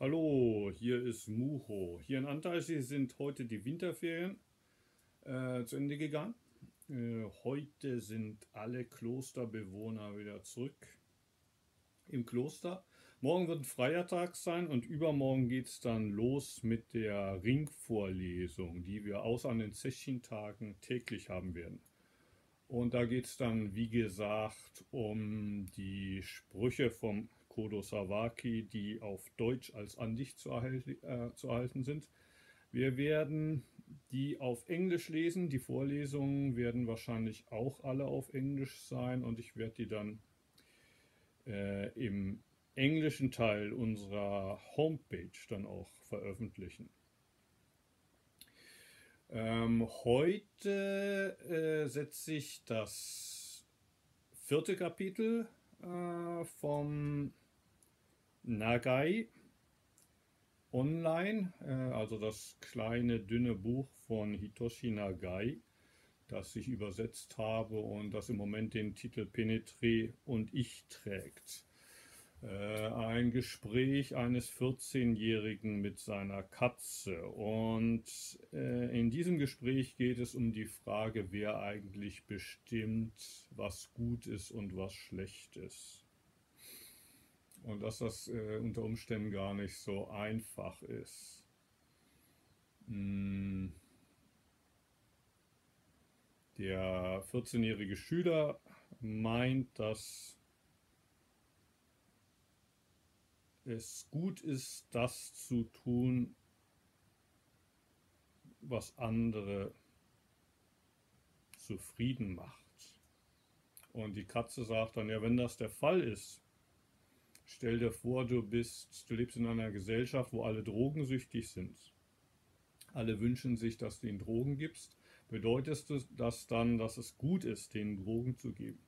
Hallo, hier ist Mucho. Hier in Antalya sind heute die Winterferien äh, zu Ende gegangen. Äh, heute sind alle Klosterbewohner wieder zurück im Kloster. Morgen wird ein freier Tag sein und übermorgen geht es dann los mit der Ringvorlesung, die wir außer an den Zechchen-Tagen täglich haben werden. Und da geht es dann, wie gesagt, um die Sprüche vom Kodo Sawaki, die auf Deutsch als Andicht zu, erhalten, äh, zu erhalten sind. Wir werden die auf Englisch lesen. Die Vorlesungen werden wahrscheinlich auch alle auf Englisch sein und ich werde die dann äh, im englischen Teil unserer Homepage dann auch veröffentlichen. Ähm, heute äh, setze ich das vierte Kapitel äh, vom Nagai online, äh, also das kleine dünne Buch von Hitoshi Nagai, das ich übersetzt habe und das im Moment den Titel Penetré und Ich trägt. Äh, ein Gespräch eines 14-Jährigen mit seiner Katze. Und äh, in diesem Gespräch geht es um die Frage, wer eigentlich bestimmt, was gut ist und was schlecht ist. Und dass das äh, unter Umständen gar nicht so einfach ist. Hm. Der 14-jährige Schüler meint, dass es gut ist, das zu tun, was andere zufrieden macht. Und die Katze sagt dann, ja, wenn das der Fall ist, Stell dir vor, du bist, du lebst in einer Gesellschaft, wo alle drogensüchtig sind. Alle wünschen sich, dass du ihnen Drogen gibst. Bedeutet das dann, dass es gut ist, denen Drogen zu geben?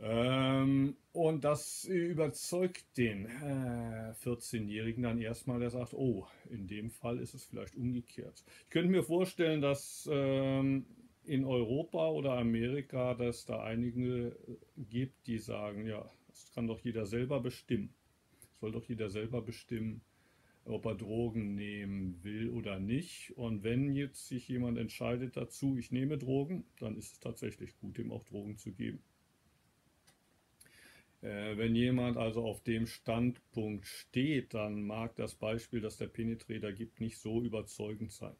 Ähm, und das überzeugt den äh, 14-Jährigen dann erstmal, der sagt, oh, in dem Fall ist es vielleicht umgekehrt. Ich könnte mir vorstellen, dass ähm, in Europa oder Amerika, dass da einige gibt, die sagen, ja, das kann doch jeder selber bestimmen. Soll doch jeder selber bestimmen, ob er Drogen nehmen will oder nicht. Und wenn jetzt sich jemand entscheidet dazu, ich nehme Drogen, dann ist es tatsächlich gut, ihm auch Drogen zu geben. Äh, wenn jemand also auf dem Standpunkt steht, dann mag das Beispiel, das der Penetrator gibt, nicht so überzeugend sein.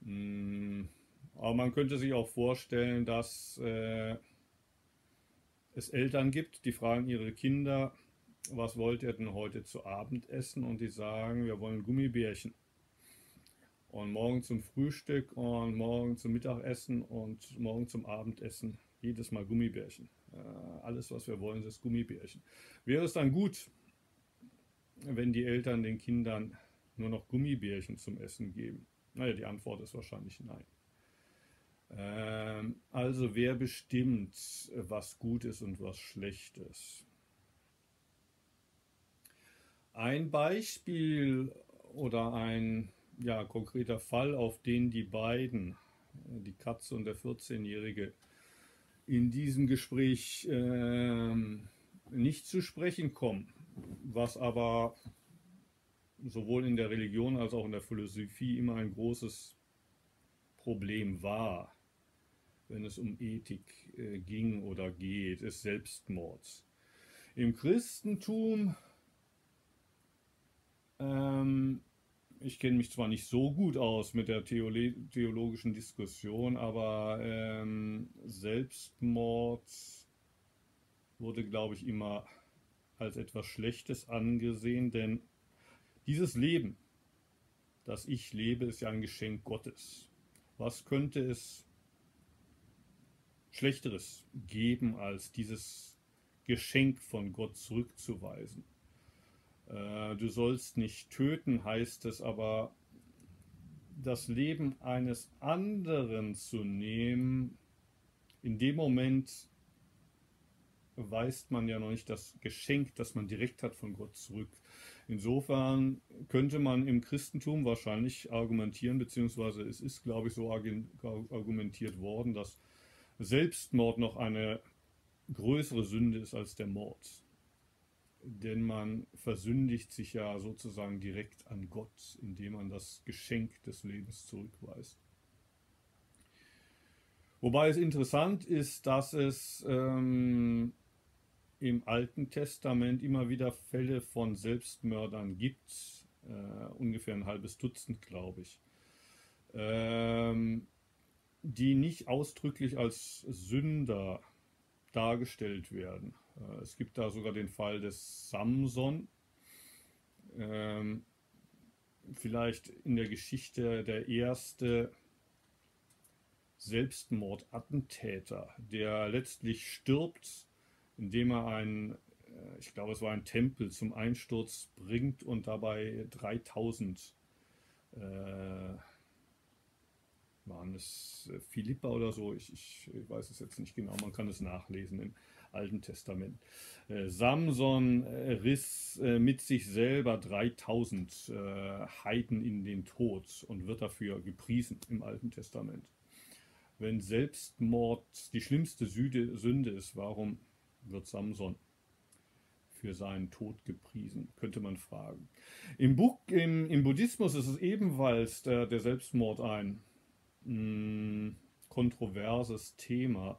Mm, aber man könnte sich auch vorstellen, dass äh, es Eltern gibt, die fragen ihre Kinder, was wollt ihr denn heute zu Abend essen? Und die sagen, wir wollen Gummibärchen. Und morgen zum Frühstück und morgen zum Mittagessen und morgen zum Abendessen jedes Mal Gummibärchen. Alles, was wir wollen, ist Gummibärchen. Wäre es dann gut, wenn die Eltern den Kindern nur noch Gummibärchen zum Essen geben? Naja, die Antwort ist wahrscheinlich nein. Ähm, also wer bestimmt, was gut ist und was schlecht ist? Ein Beispiel oder ein ja, konkreter Fall, auf den die beiden, die Katze und der 14-Jährige, in diesem Gespräch äh, nicht zu sprechen kommen, was aber sowohl in der Religion als auch in der Philosophie immer ein großes Problem war wenn es um Ethik äh, ging oder geht, ist Selbstmord. Im Christentum, ähm, ich kenne mich zwar nicht so gut aus mit der Theolo theologischen Diskussion, aber ähm, Selbstmord wurde, glaube ich, immer als etwas Schlechtes angesehen, denn dieses Leben, das ich lebe, ist ja ein Geschenk Gottes. Was könnte es Schlechteres geben, als dieses Geschenk von Gott zurückzuweisen. Äh, du sollst nicht töten, heißt es aber, das Leben eines anderen zu nehmen, in dem Moment weist man ja noch nicht das Geschenk, das man direkt hat, von Gott zurück. Insofern könnte man im Christentum wahrscheinlich argumentieren, beziehungsweise es ist, glaube ich, so argumentiert worden, dass Selbstmord noch eine größere Sünde ist als der Mord. denn man versündigt sich ja sozusagen direkt an Gott, indem man das Geschenk des Lebens zurückweist. Wobei es interessant ist, dass es ähm, im Alten Testament immer wieder Fälle von Selbstmördern gibt, äh, ungefähr ein halbes Dutzend, glaube ich, ähm, die nicht ausdrücklich als Sünder dargestellt werden. Äh, es gibt da sogar den Fall des Samson. Ähm, vielleicht in der Geschichte der erste Selbstmordattentäter, der letztlich stirbt, indem er einen, äh, ich glaube es war ein Tempel, zum Einsturz bringt und dabei 3000 äh, waren es äh, Philippa oder so, ich, ich, weiß es jetzt nicht genau, man kann es nachlesen im Alten Testament. Äh, Samson äh, riss mit sich selber 3000 äh, Heiden in den Tod und wird dafür gepriesen im Alten Testament. Wenn Selbstmord die schlimmste Sünde ist, warum wird Samson für seinen Tod gepriesen, könnte man fragen. Im, Buch, im, im Buddhismus ist es ebenfalls der, der Selbstmord ein mh, kontroverses Thema.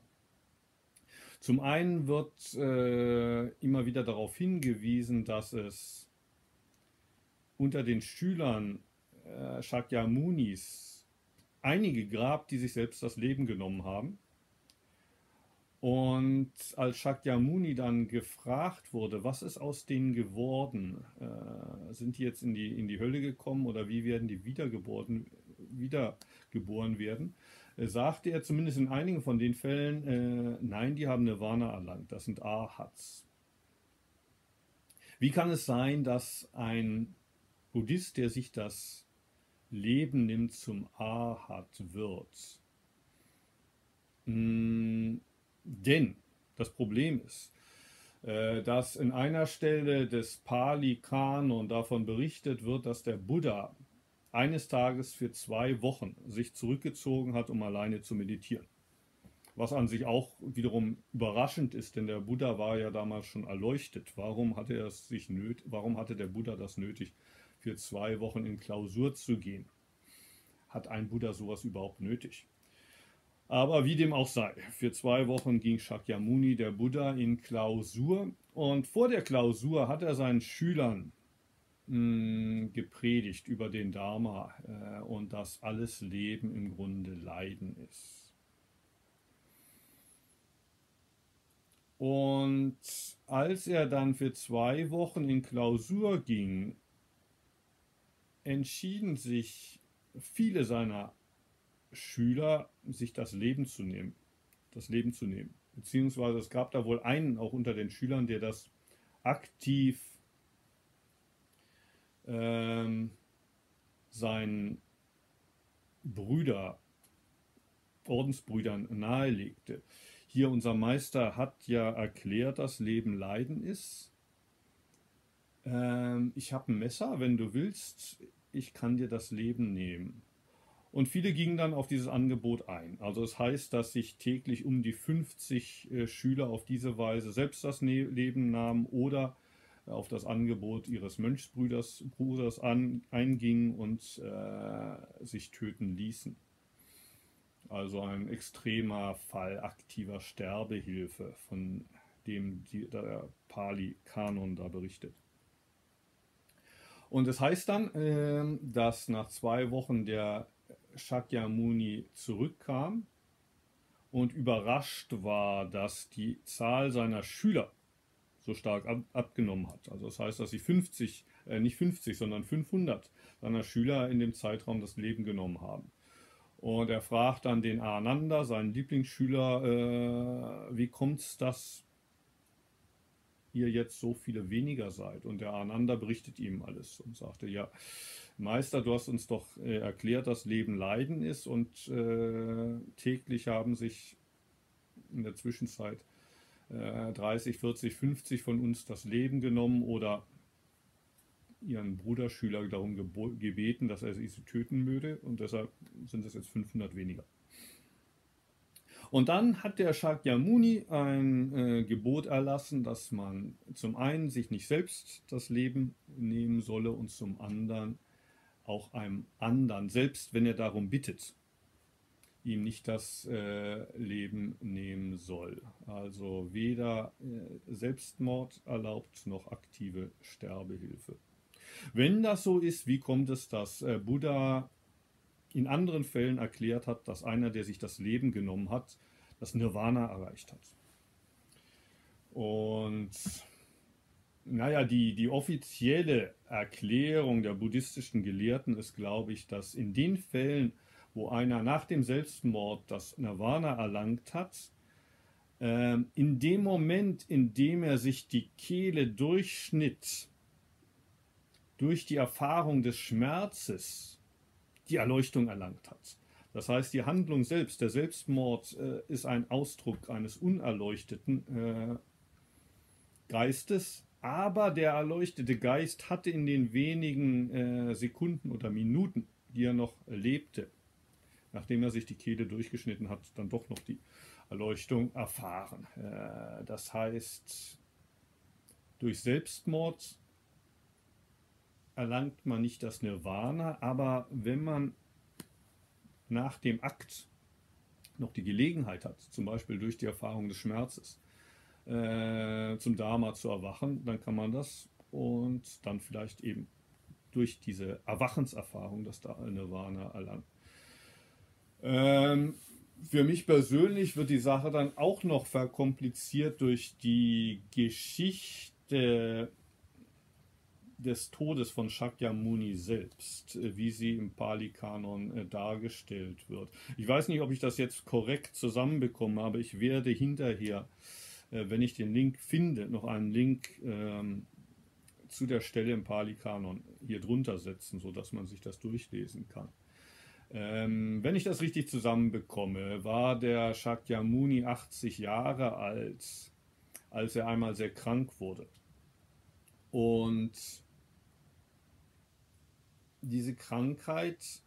Zum einen wird äh, immer wieder darauf hingewiesen, dass es unter den Schülern äh, Shakyamunis einige gab, die sich selbst das Leben genommen haben. Und als Shakyamuni dann gefragt wurde, was ist aus denen geworden? Äh, sind die jetzt in die, in die Hölle gekommen oder wie werden die wiedergeboren, wiedergeboren werden? Äh, sagte er zumindest in einigen von den Fällen, äh, nein, die haben Nirvana erlangt. Das sind Ahats. Wie kann es sein, dass ein Buddhist, der sich das Leben nimmt, zum Ahat wird? Hm, denn das Problem ist, äh, dass in einer Stelle des Pali-Kanon davon berichtet wird, dass der Buddha eines Tages für zwei Wochen sich zurückgezogen hat, um alleine zu meditieren. Was an sich auch wiederum überraschend ist, denn der Buddha war ja damals schon erleuchtet. Warum hatte, er sich nöt warum hatte der Buddha das nötig, für zwei Wochen in Klausur zu gehen? Hat ein Buddha sowas überhaupt nötig? Aber wie dem auch sei, für zwei Wochen ging Shakyamuni, der Buddha, in Klausur. Und vor der Klausur hat er seinen Schülern hm, gepredigt über den Dharma äh, und dass alles Leben im Grunde Leiden ist. Und als er dann für zwei Wochen in Klausur ging, entschieden sich viele seiner Schüler, sich das Leben zu nehmen. Das Leben zu nehmen. Beziehungsweise es gab da wohl einen auch unter den Schülern, der das aktiv ähm, seinen Brüder, Ordensbrüdern nahelegte. Hier unser Meister hat ja erklärt, dass Leben Leiden ist. Ähm, ich habe ein Messer, wenn du willst, ich kann dir das Leben nehmen. Und viele gingen dann auf dieses Angebot ein. Also es das heißt, dass sich täglich um die 50 äh, Schüler auf diese Weise selbst das ne Leben nahmen oder auf das Angebot ihres Mönchsbruders Bruders an, eingingen und äh, sich töten ließen. Also ein extremer Fall aktiver Sterbehilfe, von dem die, der Pali-Kanon da berichtet. Und es heißt dann, äh, dass nach zwei Wochen der Shakyamuni zurückkam und überrascht war, dass die Zahl seiner Schüler so stark ab, abgenommen hat. Also das heißt, dass sie 50, äh, nicht 50, sondern 500 seiner Schüler in dem Zeitraum das Leben genommen haben. Und er fragt dann den Ananda, seinen Lieblingsschüler, äh, wie kommt es, dass ihr jetzt so viele weniger seid? Und der Ananda berichtet ihm alles und sagte, ja, Meister, du hast uns doch äh, erklärt, dass Leben Leiden ist und äh, täglich haben sich in der Zwischenzeit 30, 40, 50 von uns das Leben genommen oder ihren Bruderschüler darum gebeten, dass er sie töten möge und deshalb sind es jetzt 500 weniger. Und dann hat der Shakyamuni ein äh, Gebot erlassen, dass man zum einen sich nicht selbst das Leben nehmen solle und zum anderen auch einem anderen, selbst wenn er darum bittet, ihm nicht das äh, Leben nehmen soll. Also weder äh, Selbstmord erlaubt noch aktive Sterbehilfe. Wenn das so ist, wie kommt es, dass äh, Buddha in anderen Fällen erklärt hat, dass einer, der sich das Leben genommen hat, das Nirvana erreicht hat? Und naja, die, die offizielle Erklärung der buddhistischen Gelehrten ist, glaube ich, dass in den Fällen, wo einer nach dem Selbstmord das Nirvana erlangt hat, ähm, in dem Moment, in dem er sich die Kehle durchschnitt, durch die Erfahrung des Schmerzes die Erleuchtung erlangt hat. Das heißt, die Handlung selbst, der Selbstmord, äh, ist ein Ausdruck eines unerleuchteten äh, Geistes, aber der erleuchtete Geist hatte in den wenigen äh, Sekunden oder Minuten, die er noch lebte, nachdem er sich die Kehle durchgeschnitten hat, dann doch noch die Erleuchtung erfahren. Äh, das heißt, durch Selbstmord erlangt man nicht das Nirvana, aber wenn man nach dem Akt noch die Gelegenheit hat, zum Beispiel durch die Erfahrung des Schmerzes, äh, zum Dharma zu erwachen, dann kann man das und dann vielleicht eben durch diese Erwachenserfahrung das Nirvana erlangen. Ähm, für mich persönlich wird die Sache dann auch noch verkompliziert durch die Geschichte des Todes von Shakyamuni selbst, äh, wie sie im Pali-Kanon äh, dargestellt wird. Ich weiß nicht, ob ich das jetzt korrekt zusammenbekomme, aber ich werde hinterher, äh, wenn ich den Link finde, noch einen Link ähm, zu der Stelle im Pali-Kanon hier drunter setzen, sodass man sich das durchlesen kann. Ähm, wenn ich das richtig zusammenbekomme, war der Shakyamuni 80 Jahre alt, als er einmal sehr krank wurde. Und diese Krankheit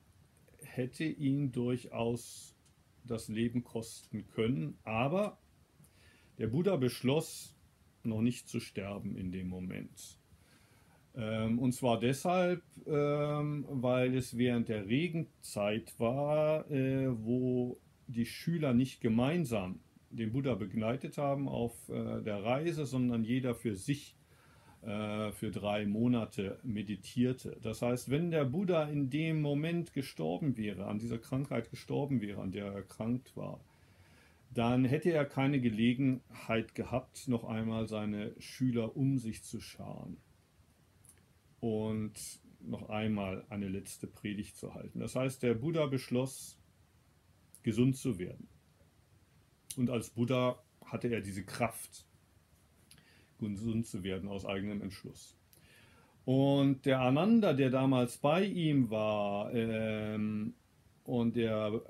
hätte ihn durchaus das Leben kosten können, aber der Buddha beschloss, noch nicht zu sterben in dem Moment. Ähm, und zwar deshalb, ähm, weil es während der Regenzeit war, äh, wo die Schüler nicht gemeinsam den Buddha begleitet haben auf äh, der Reise, sondern jeder für sich äh, für drei Monate meditierte. Das heißt, wenn der Buddha in dem Moment gestorben wäre, an dieser Krankheit gestorben wäre, an der er erkrankt war, dann hätte er keine Gelegenheit gehabt, noch einmal seine Schüler um sich zu scharen und noch einmal eine letzte Predigt zu halten. Das heißt, der Buddha beschloss, gesund zu werden. Und als Buddha hatte er diese Kraft, gesund zu werden aus eigenem Entschluss. Und der Ananda, der damals bei ihm war ähm, und der,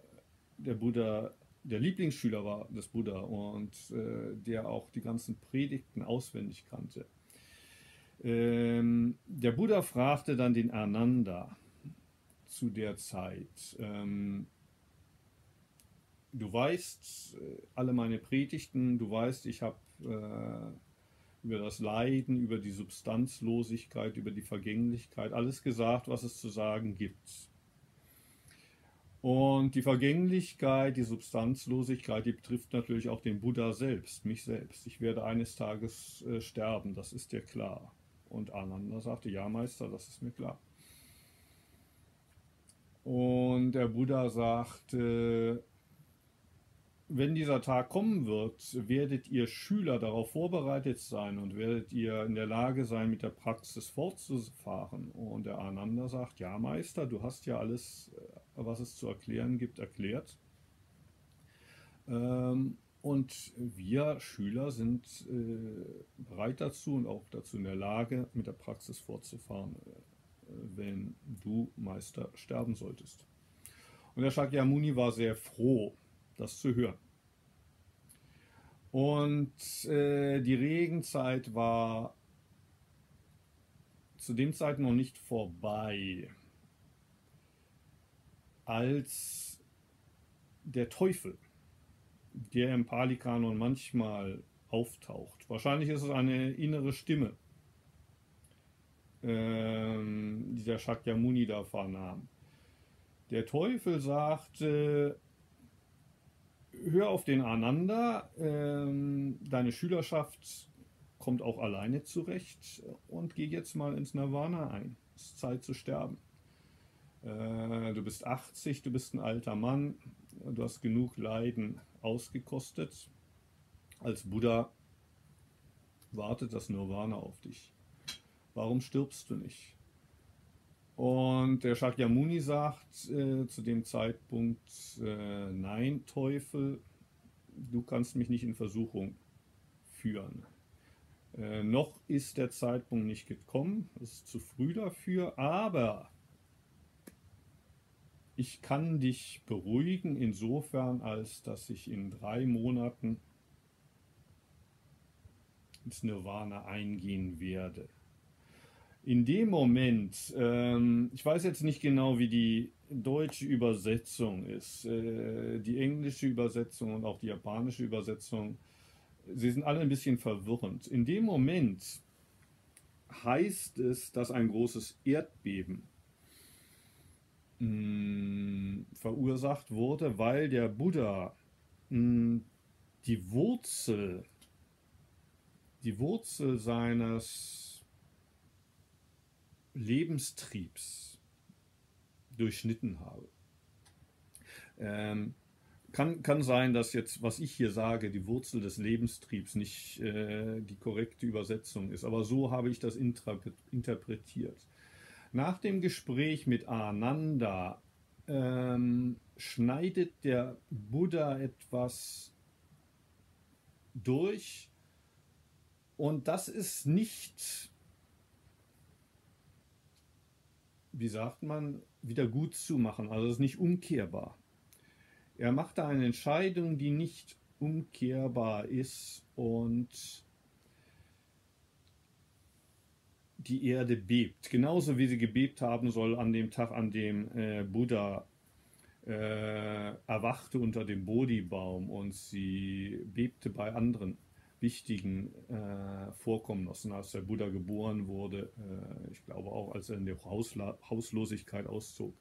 der Buddha, der Lieblingsschüler war des Buddha und äh, der auch die ganzen Predigten auswendig kannte. Ähm, der Buddha fragte dann den Ananda zu der Zeit, ähm, du weißt äh, alle meine Predigten, du weißt, ich habe äh, über das Leiden, über die Substanzlosigkeit, über die Vergänglichkeit, alles gesagt, was es zu sagen gibt. Und die Vergänglichkeit, die Substanzlosigkeit, die betrifft natürlich auch den Buddha selbst, mich selbst. Ich werde eines Tages äh, sterben, das ist dir klar. Und Ananda sagte, ja Meister, das ist mir klar. Und der Buddha sagte, wenn dieser Tag kommen wird, werdet ihr Schüler darauf vorbereitet sein und werdet ihr in der Lage sein, mit der Praxis fortzufahren. Und der Ananda sagt, ja Meister, du hast ja alles, äh, was es zu erklären gibt, erklärt. Ähm, und wir Schüler sind äh, bereit dazu und auch dazu in der Lage, mit der Praxis fortzufahren, äh, wenn du Meister sterben solltest. Und der Shakyamuni war sehr froh, das zu hören. Und äh, die Regenzeit war zu dem Zeit noch nicht vorbei, als der Teufel der im Pali-Kanon manchmal auftaucht. Wahrscheinlich ist es eine innere Stimme, ähm, die der Shakyamuni da vernahm. Der Teufel sagte, hör auf den Ananda, ähm, deine Schülerschaft kommt auch alleine zurecht und geh jetzt mal ins Nirvana ein. Es ist Zeit zu sterben. Äh, du bist 80, du bist ein alter Mann, du hast genug Leiden ausgekostet. Als Buddha wartet das Nirvana auf dich. Warum stirbst du nicht? Und der Shakyamuni sagt äh, zu dem Zeitpunkt, äh, nein, Teufel, du kannst mich nicht in Versuchung führen. Äh, noch ist der Zeitpunkt nicht gekommen, es ist zu früh dafür, aber ich kann dich beruhigen insofern, als dass ich in drei Monaten ins Nirvana eingehen werde in dem Moment, ähm, ich weiß jetzt nicht genau, wie die deutsche Übersetzung ist, äh, die englische Übersetzung und auch die japanische Übersetzung, sie sind alle ein bisschen verwirrend. In dem Moment heißt es, dass ein großes Erdbeben mh, mm, verursacht wurde, weil der Buddha mh, mm, die Wurzel, die Wurzel seines Lebenstriebs durchschnitten habe. Ähm, kann, kann sein, dass jetzt, was ich hier sage, die Wurzel des Lebenstriebs nicht äh, die korrekte Übersetzung ist, aber so habe ich das interpretiert. Nach dem Gespräch mit Ananda ähm, schneidet der Buddha etwas durch und das ist nicht wie sagt man, wieder gut zu machen. Also es ist nicht umkehrbar. Er macht da eine Entscheidung, die nicht umkehrbar ist und die Erde bebt. Genauso wie sie gebebt haben soll an dem Tag, an dem äh, Buddha äh, erwachte unter dem Bodhi-Baum und sie bebte bei anderen wichtigen äh, Vorkommnissen, als der Buddha geboren wurde, äh, ich glaube auch, als er in der Hausla Hauslosigkeit auszog.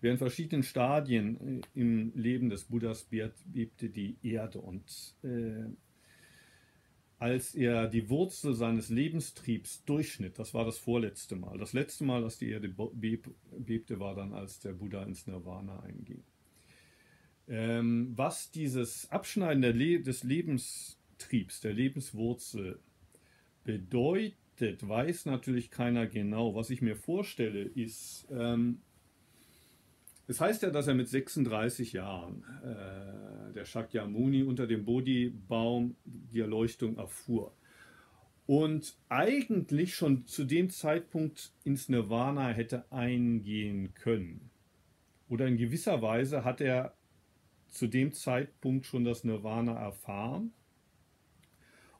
Während verschiedenen Stadien äh, im Leben des Buddhas bebte die Erde und äh, als er die Wurzel seines Lebenstriebs durchschnitt, das war das vorletzte Mal. Das letzte Mal, dass die Erde bebte, war dann, als der Buddha ins Nirvana einging. Ähm, was dieses Abschneiden Le des Lebens Triebs, der Lebenswurzel bedeutet, weiß natürlich keiner genau. Was ich mir vorstelle, ist, ähm, es heißt ja, dass er mit 36 Jahren äh, der Shakyamuni unter dem Bodhi-Baum die Erleuchtung erfuhr. Und eigentlich schon zu dem Zeitpunkt ins Nirvana hätte eingehen können. Oder in gewisser Weise hat er zu dem Zeitpunkt schon das Nirvana erfahren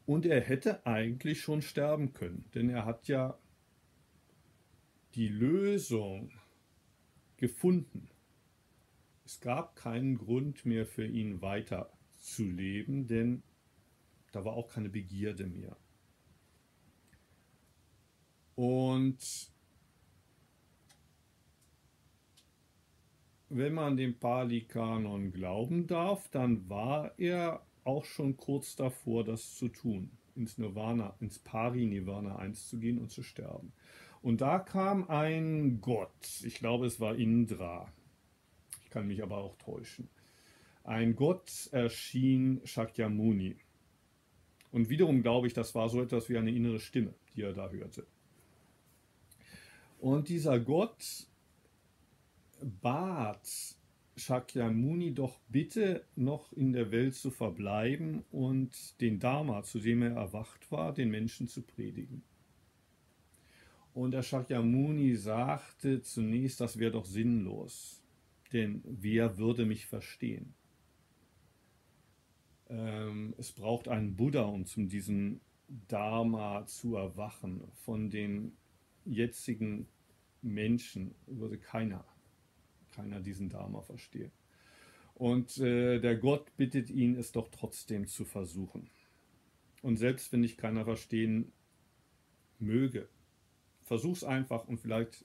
und er hätte eigentlich schon sterben können, denn er hat ja die Lösung gefunden. Es gab keinen Grund mehr für ihn weiter zu leben, denn da war auch keine Begierde mehr. Und wenn man dem Pali-Kanon glauben darf, dann war er auch schon kurz davor, das zu tun, ins Nirvana, ins Pari-Nirvana einzugehen und zu sterben. Und da kam ein Gott, ich glaube es war Indra, kann mich aber auch täuschen. Ein Gott erschien Shakyamuni. Und wiederum glaube ich, das war so etwas wie eine innere Stimme, die er da hörte. Und dieser Gott bat Shakyamuni doch bitte noch in der Welt zu verbleiben und den Dharma, zu dem er erwacht war, den Menschen zu predigen. Und der Shakyamuni sagte zunächst, das wäre doch sinnlos, denn wer würde mich verstehen? Ähm, es braucht einen Buddha, um zu diesem Dharma zu erwachen. Von den jetzigen Menschen würde keiner keiner diesen Dharma verstehe. Und äh, der Gott bittet ihn, es doch trotzdem zu versuchen. Und selbst wenn dich keiner verstehen möge, versuch's einfach und vielleicht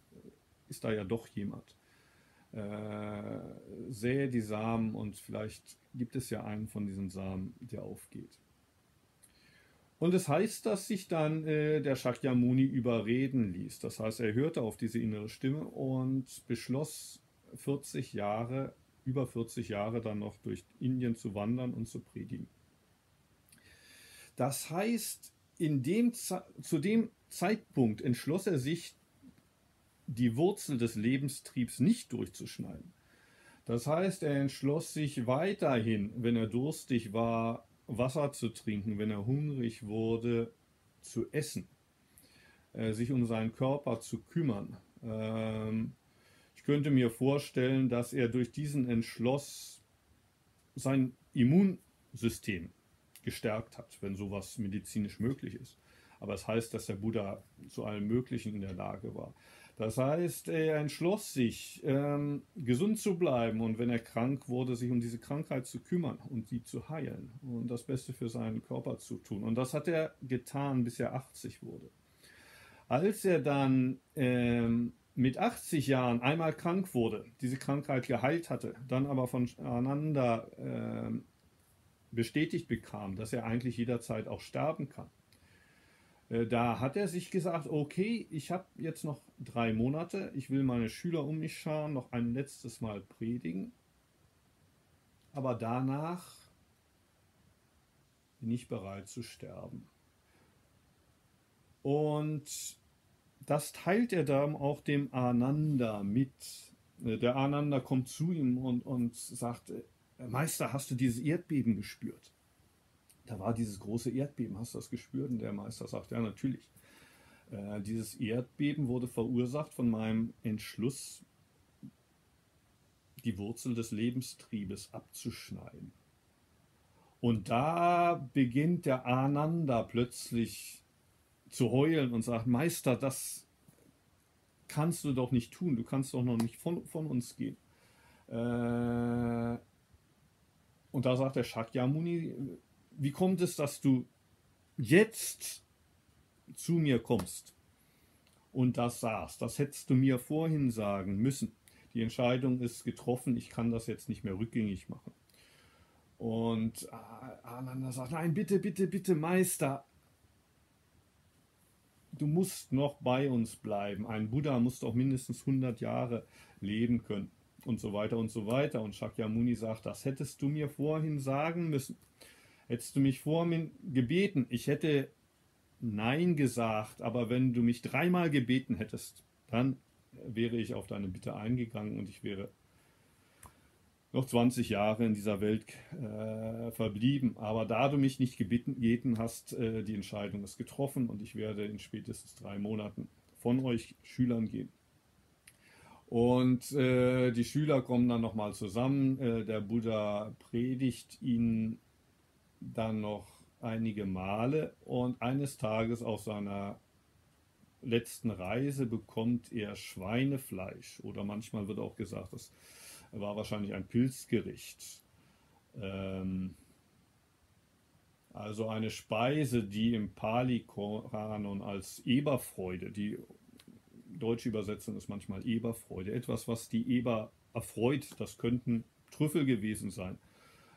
ist da ja doch jemand. Äh, sähe die Samen und vielleicht gibt es ja einen von diesen Samen, der aufgeht. Und es heißt, dass sich dann äh, der Shakyamuni überreden ließ. Das heißt, er hörte auf diese innere Stimme und beschloss 40 Jahre, über 40 Jahre dann noch durch Indien zu wandern und zu predigen. Das heißt, in dem, zu dem Zeitpunkt entschloss er sich, die Wurzel des Lebenstriebs nicht durchzuschneiden. Das heißt, er entschloss sich weiterhin, wenn er durstig war, Wasser zu trinken, wenn er hungrig wurde, zu essen, äh, sich um seinen Körper zu kümmern. Ähm, ich könnte mir vorstellen, dass er durch diesen Entschloss sein Immunsystem gestärkt hat, wenn sowas medizinisch möglich ist. Aber es das heißt, dass der Buddha zu allem Möglichen in der Lage war. Das heißt, er entschloss sich, ähm, gesund zu bleiben und wenn er krank wurde, sich um diese Krankheit zu kümmern und sie zu heilen und das Beste für seinen Körper zu tun. Und das hat er getan, bis er 80 wurde. Als er dann ähm, mit 80 Jahren einmal krank wurde, diese Krankheit geheilt hatte, dann aber voneinander äh, bestätigt bekam, dass er eigentlich jederzeit auch sterben kann, da hat er sich gesagt, okay, ich habe jetzt noch drei Monate, ich will meine Schüler um mich scharen, noch ein letztes Mal predigen, aber danach bin ich bereit zu sterben. Und das teilt er dann auch dem Ananda mit. Äh, der Ananda kommt zu ihm und, und sagt, äh, Meister, hast du dieses Erdbeben gespürt? Da war dieses große Erdbeben. Hast du das gespürt? Und der Meister sagt, ja, natürlich. Äh, dieses Erdbeben wurde verursacht von meinem Entschluss, die Wurzel des Lebenstriebes abzuschneiden. Und da beginnt der Ananda plötzlich zu heulen und sagt, Meister, das kannst du doch nicht tun, du kannst doch noch nicht von, von uns gehen. Äh, und da sagt der Shakyamuni, wie kommt es, dass du jetzt zu mir kommst und das sagst? Das hättest du mir vorhin sagen müssen. Die Entscheidung ist getroffen, ich kann das jetzt nicht mehr rückgängig machen. Und Ananda sagt, nein, bitte, bitte, bitte, Meister, du musst noch bei uns bleiben. Ein Buddha muss doch mindestens 100 Jahre leben können und so weiter und so weiter. Und Shakyamuni sagt, das hättest du mir vorhin sagen müssen. Hättest du mich vor mir gebeten, ich hätte Nein gesagt, aber wenn du mich dreimal gebeten hättest, dann wäre ich auf deine Bitte eingegangen und ich wäre noch 20 Jahre in dieser Welt äh, verblieben. Aber da du mich nicht gebeten hast, äh, die Entscheidung ist getroffen und ich werde in spätestens drei Monaten von euch Schülern gehen. Und äh, die Schüler kommen dann nochmal zusammen. Äh, der Buddha predigt ihnen dann noch einige Male und eines Tages auf seiner letzten Reise bekommt er Schweinefleisch oder manchmal wird auch gesagt, das war wahrscheinlich ein Pilzgericht. Ähm, also eine Speise, die im Pali-Koranon als Eberfreude, die deutsche Übersetzung ist manchmal Eberfreude, etwas, was die Eber erfreut, das könnten Trüffel gewesen sein.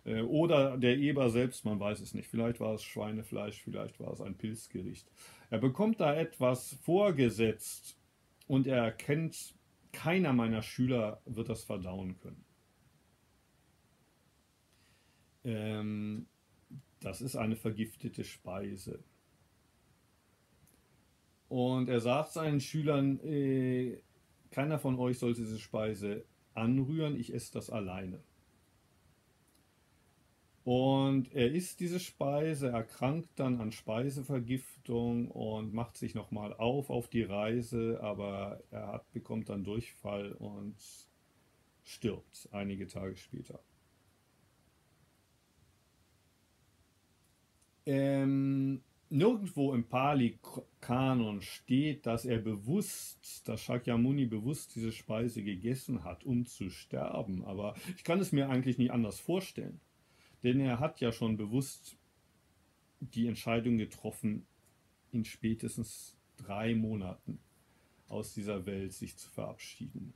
Äh, oder der Eber selbst, man weiß es nicht. Vielleicht war es Schweinefleisch, vielleicht war es ein Pilzgericht. Er bekommt da etwas vorgesetzt und er erkennt, keiner meiner Schüler wird das verdauen können. Ähm, das ist eine vergiftete Speise. Und er sagt seinen Schülern, äh, keiner von euch sollte diese Speise anrühren, ich esse das alleine. Und er isst diese Speise, erkrankt dann an Speisevergiftung und macht sich nochmal auf auf die Reise, aber er hat, bekommt dann Durchfall und stirbt einige Tage später. Ähm, nirgendwo im Pali-Kanon steht, dass er bewusst, dass Shakyamuni bewusst diese Speise gegessen hat, um zu sterben. Aber ich kann es mir eigentlich nie anders vorstellen. Denn er hat ja schon bewusst die Entscheidung getroffen, in spätestens drei Monaten aus dieser Welt sich zu verabschieden.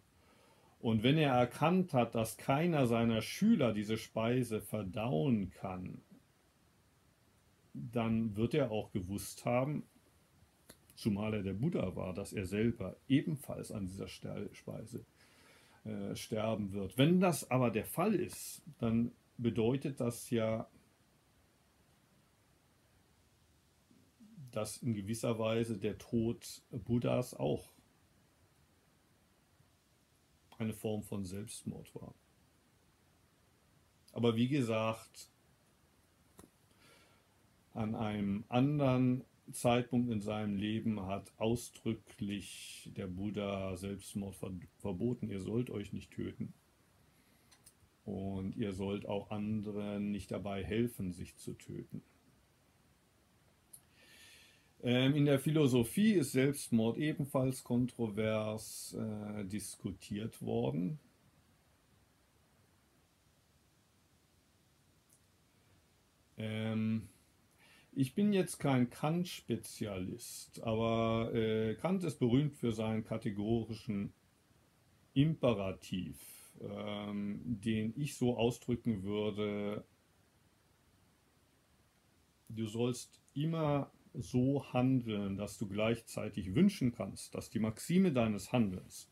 Und wenn er erkannt hat, dass keiner seiner Schüler diese Speise verdauen kann, dann wird er auch gewusst haben, zumal er der Buddha war, dass er selber ebenfalls an dieser Speise äh, sterben wird. Wenn das aber der Fall ist, dann bedeutet das ja, dass in gewisser Weise der Tod Buddhas auch eine Form von Selbstmord war. Aber wie gesagt, an einem anderen Zeitpunkt in seinem Leben hat ausdrücklich der Buddha Selbstmord verboten. Ihr sollt euch nicht töten. Und ihr sollt auch anderen nicht dabei helfen, sich zu töten. Ähm, in der Philosophie ist Selbstmord ebenfalls kontrovers äh, diskutiert worden. Ähm, ich bin jetzt kein Kant-Spezialist, aber äh, Kant ist berühmt für seinen kategorischen Imperativ, ähm, den ich so ausdrücken würde, du sollst immer so handeln, dass du gleichzeitig wünschen kannst, dass die Maxime deines Handelns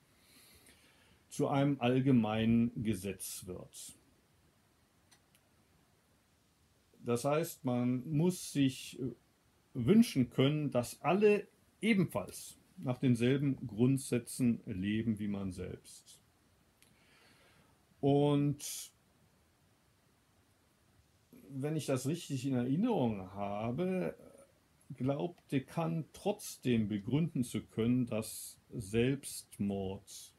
zu einem allgemeinen Gesetz wird. Das heißt, man muss sich äh, wünschen können, dass alle ebenfalls nach denselben Grundsätzen leben wie man selbst. Und wenn ich das richtig in Erinnerung habe, glaubte Kant trotzdem begründen zu können, dass Selbstmord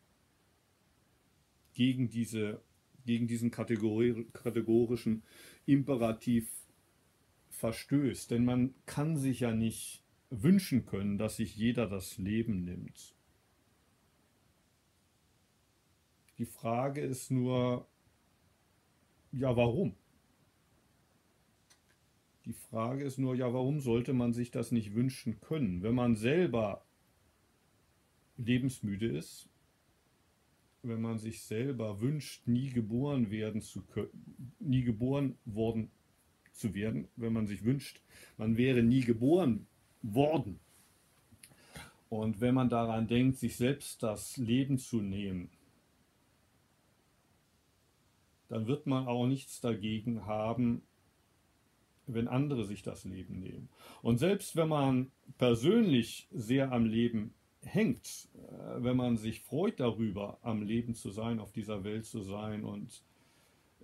gegen, diese, gegen diesen kategorischen Imperativ verstößt. Denn man kann sich ja nicht wünschen können, dass sich jeder das Leben nimmt. Die Frage ist nur, ja, warum? Die Frage ist nur, ja, warum sollte man sich das nicht wünschen können? Wenn man selber lebensmüde ist, wenn man sich selber wünscht, nie geboren werden zu können, nie geboren worden zu werden, wenn man sich wünscht, man wäre nie geboren worden. Und wenn man daran denkt, sich selbst das Leben zu nehmen, dann wird man auch nichts dagegen haben, wenn andere sich das Leben nehmen. Und selbst wenn man persönlich sehr am Leben hängt, äh, wenn man sich freut darüber, am Leben zu sein, auf dieser Welt zu sein und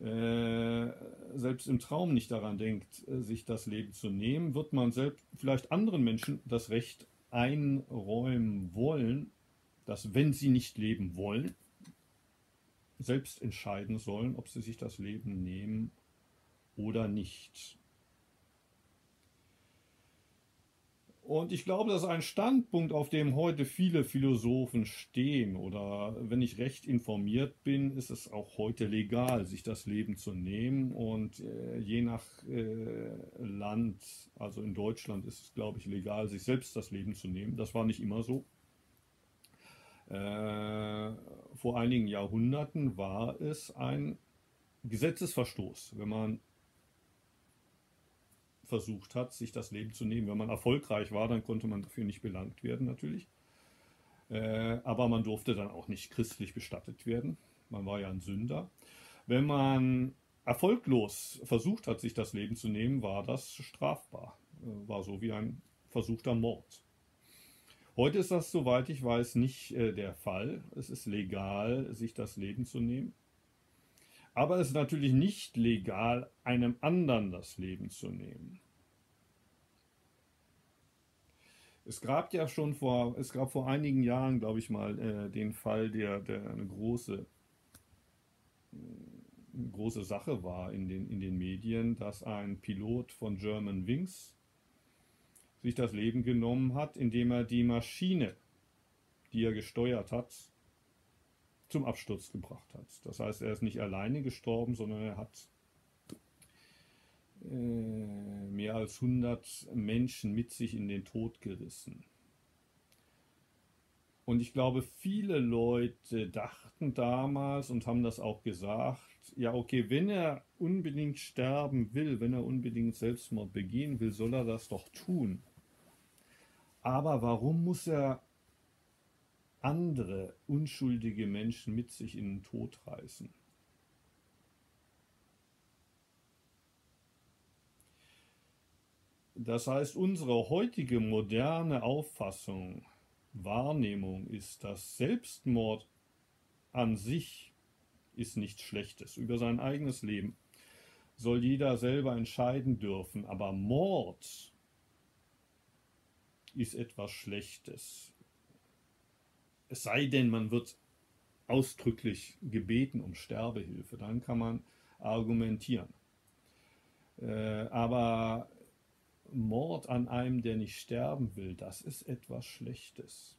äh, selbst im Traum nicht daran denkt, äh, sich das Leben zu nehmen, wird man selbst vielleicht anderen Menschen das Recht einräumen wollen, dass wenn sie nicht leben wollen, selbst entscheiden sollen, ob sie sich das Leben nehmen oder nicht. Und ich glaube, das ist ein Standpunkt, auf dem heute viele Philosophen stehen. Oder wenn ich recht informiert bin, ist es auch heute legal, sich das Leben zu nehmen. Und äh, je nach äh, Land, also in Deutschland ist es, glaube ich, legal, sich selbst das Leben zu nehmen. Das war nicht immer so. Äh, vor einigen Jahrhunderten war es ein Gesetzesverstoß, wenn man versucht hat, sich das Leben zu nehmen. Wenn man erfolgreich war, dann konnte man dafür nicht belangt werden natürlich. Äh, aber man durfte dann auch nicht christlich bestattet werden. Man war ja ein Sünder. Wenn man erfolglos versucht hat, sich das Leben zu nehmen, war das strafbar. Äh, war so wie ein versuchter Mord. Heute ist das, soweit ich weiß, nicht äh, der Fall. Es ist legal, sich das Leben zu nehmen. Aber es ist natürlich nicht legal, einem anderen das Leben zu nehmen. Es gab ja schon vor, es gab vor einigen Jahren, glaube ich mal, äh, den Fall, der, der eine große, eine große Sache war in den, in den Medien, dass ein Pilot von German Wings sich das Leben genommen hat, indem er die Maschine, die er gesteuert hat, zum Absturz gebracht hat. Das heißt, er ist nicht alleine gestorben, sondern er hat äh, mehr als 100 Menschen mit sich in den Tod gerissen. Und ich glaube, viele Leute dachten damals und haben das auch gesagt, ja, okay, wenn er unbedingt sterben will, wenn er unbedingt Selbstmord begehen will, soll er das doch tun. Aber warum muss er andere unschuldige Menschen mit sich in den Tod reißen? Das heißt, unsere heutige moderne Auffassung Wahrnehmung ist, dass Selbstmord an sich ist nichts Schlechtes. Über sein eigenes Leben soll jeder selber entscheiden dürfen, aber Mord ist etwas Schlechtes. Es sei denn, man wird ausdrücklich gebeten um Sterbehilfe, dann kann man argumentieren. Äh, aber Mord an einem, der nicht sterben will, das ist etwas Schlechtes.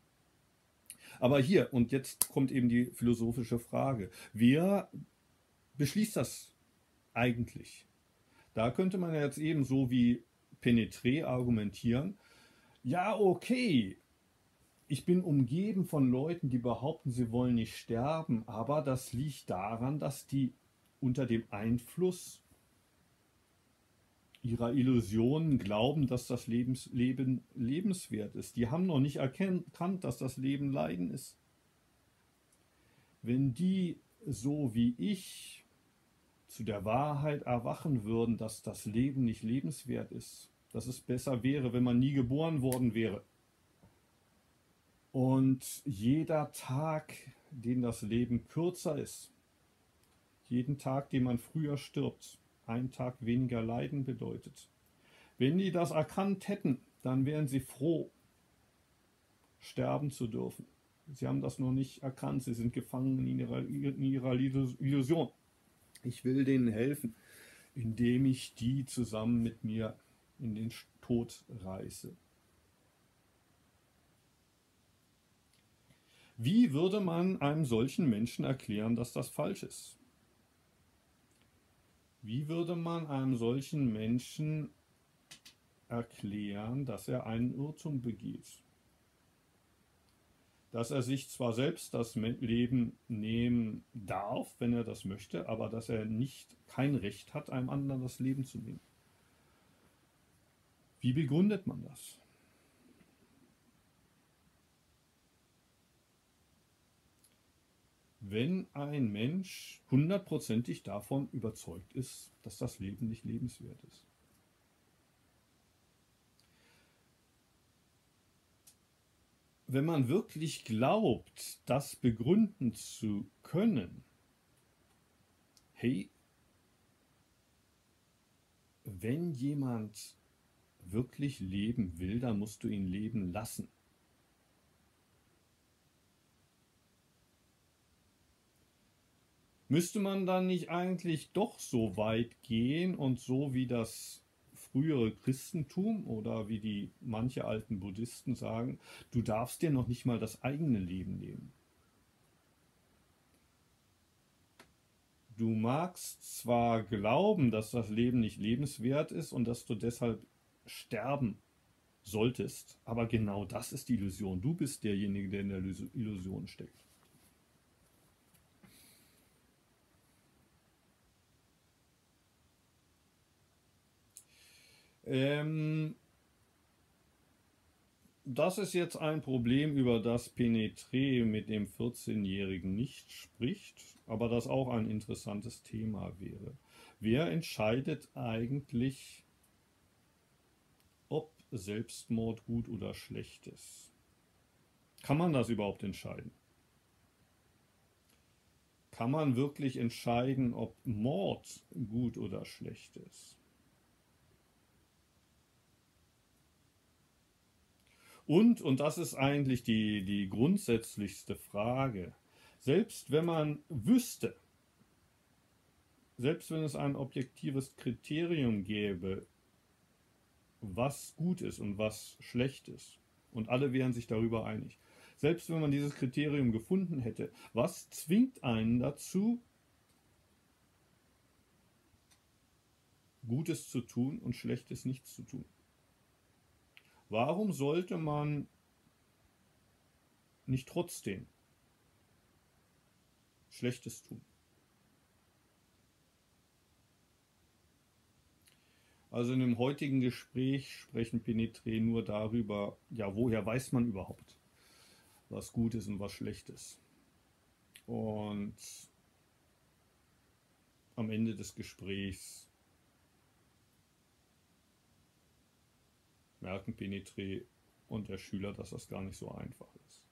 Aber hier, und jetzt kommt eben die philosophische Frage, wer beschließt das eigentlich? Da könnte man ja jetzt eben so wie Penetré argumentieren, ja, okay, ich bin umgeben von Leuten, die behaupten, sie wollen nicht sterben, aber das liegt daran, dass die unter dem Einfluss ihrer Illusionen glauben, dass das Lebens, Leben lebenswert ist. Die haben noch nicht erkannt, dass das Leben Leiden ist. Wenn die so wie ich zu der Wahrheit erwachen würden, dass das Leben nicht lebenswert ist, dass es besser wäre, wenn man nie geboren worden wäre. Und jeder Tag, den das Leben kürzer ist, jeden Tag, den man früher stirbt, ein Tag weniger Leiden bedeutet. Wenn die das erkannt hätten, dann wären sie froh, sterben zu dürfen. Sie haben das noch nicht erkannt, sie sind gefangen in ihrer, in ihrer Illusion. Ich will denen helfen, indem ich die zusammen mit mir in den Tod reiße. Wie würde man einem solchen Menschen erklären, dass das falsch ist? Wie würde man einem solchen Menschen erklären, dass er einen Irrtum begeht? Dass er sich zwar selbst das Leben nehmen darf, wenn er das möchte, aber dass er nicht kein Recht hat, einem anderen das Leben zu nehmen. Wie begründet man das? wenn ein Mensch hundertprozentig davon überzeugt ist, dass das Leben nicht lebenswert ist. Wenn man wirklich glaubt, das begründen zu können, hey, wenn jemand wirklich leben will, dann musst du ihn leben lassen. Müsste man dann nicht eigentlich doch so weit gehen und so wie das frühere Christentum oder wie die manche alten Buddhisten sagen, du darfst dir noch nicht mal das eigene Leben nehmen. Du magst zwar glauben, dass das Leben nicht lebenswert ist und dass du deshalb sterben solltest, aber genau das ist die Illusion. Du bist derjenige, der in der Illusion steckt. Ähm, das ist jetzt ein Problem, über das Penetré mit dem 14-Jährigen nicht spricht, aber das auch ein interessantes Thema wäre. Wer entscheidet eigentlich, Selbstmord gut oder schlecht ist? Kann man das überhaupt entscheiden? Kann man wirklich entscheiden, ob Mord gut oder schlecht ist? Und, und das ist eigentlich die, die grundsätzlichste Frage, selbst wenn man wüsste, selbst wenn es ein objektives Kriterium gäbe, was gut ist und was schlecht ist. Und alle wären sich darüber einig. Selbst wenn man dieses Kriterium gefunden hätte, was zwingt einen dazu, Gutes zu tun und Schlechtes nichts zu tun? Warum sollte man nicht trotzdem Schlechtes tun? Also in dem heutigen Gespräch sprechen Penetré nur darüber, ja, woher weiß man überhaupt, was gut ist und was schlecht ist. Und am Ende des Gesprächs merken Penetré und der Schüler, dass das gar nicht so einfach ist.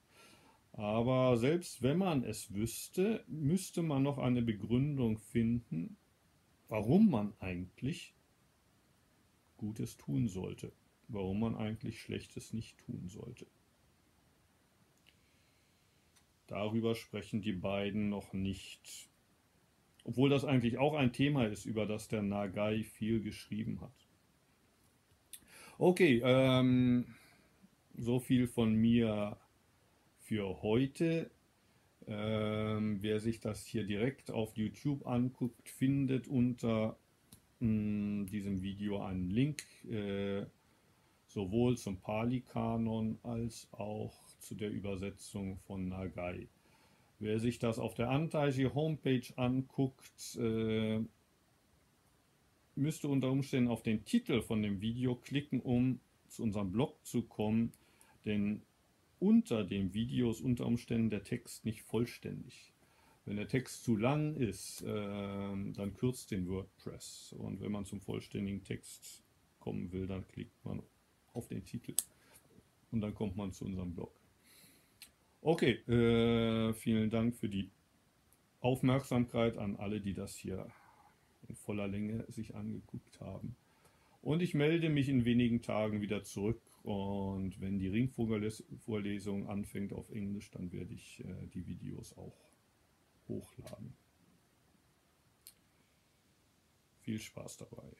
Aber selbst wenn man es wüsste, müsste man noch eine Begründung finden, warum man eigentlich Gutes tun sollte, warum man eigentlich Schlechtes nicht tun sollte. Darüber sprechen die beiden noch nicht, obwohl das eigentlich auch ein Thema ist, über das der Nagai viel geschrieben hat. Okay, ähm, so viel von mir für heute. Ähm, wer sich das hier direkt auf YouTube anguckt, findet unter diesem Video einen Link äh, sowohl zum Pali-Kanon als auch zu der Übersetzung von Nagai. Wer sich das auf der Antaiji Homepage anguckt, äh, müsste unter Umständen auf den Titel von dem Video klicken, um zu unserem Blog zu kommen, denn unter dem Video ist unter Umständen der Text nicht vollständig. Wenn der Text zu lang ist, äh, dann kürzt den WordPress. Und wenn man zum vollständigen Text kommen will, dann klickt man auf den Titel. Und dann kommt man zu unserem Blog. Okay, äh, vielen Dank für die Aufmerksamkeit an alle, die das hier in voller Länge sich angeguckt haben. Und ich melde mich in wenigen Tagen wieder zurück. Und wenn die Ringvorlesung anfängt auf Englisch, dann werde ich äh, die Videos auch hochladen. Viel Spaß dabei.